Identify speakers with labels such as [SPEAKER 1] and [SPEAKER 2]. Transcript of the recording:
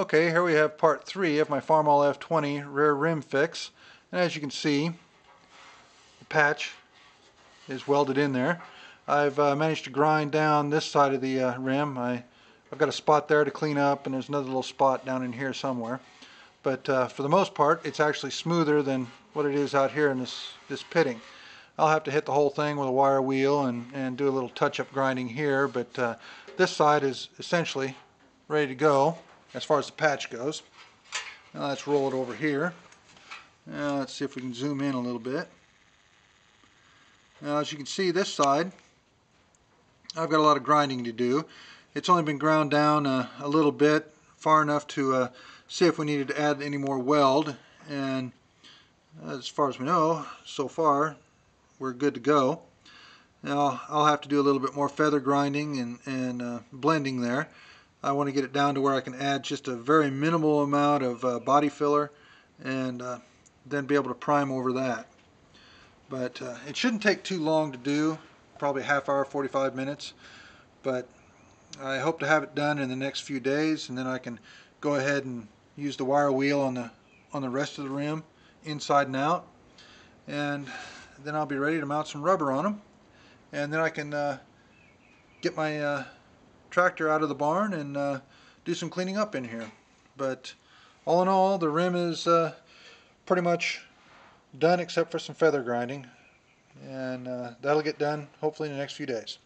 [SPEAKER 1] Okay, here we have part three of my Farmall F20 rear rim fix. And as you can see, the patch is welded in there. I've uh, managed to grind down this side of the uh, rim. I, I've got a spot there to clean up and there's another little spot down in here somewhere. But uh, for the most part, it's actually smoother than what it is out here in this, this pitting. I'll have to hit the whole thing with a wire wheel and, and do a little touch-up grinding here, but uh, this side is essentially ready to go as far as the patch goes. Now let's roll it over here. Now let's see if we can zoom in a little bit. Now as you can see this side, I've got a lot of grinding to do. It's only been ground down a, a little bit, far enough to uh, see if we needed to add any more weld. And as far as we know, so far, we're good to go. Now I'll have to do a little bit more feather grinding and, and uh, blending there. I want to get it down to where I can add just a very minimal amount of uh, body filler and uh, then be able to prime over that. But uh, it shouldn't take too long to do, probably a half hour, 45 minutes. But I hope to have it done in the next few days and then I can go ahead and use the wire wheel on the on the rest of the rim inside and out and then I'll be ready to mount some rubber on them and then I can uh, get my uh, tractor out of the barn and uh, do some cleaning up in here. But all in all, the rim is uh, pretty much done except for some feather grinding. And uh, that'll get done hopefully in the next few days.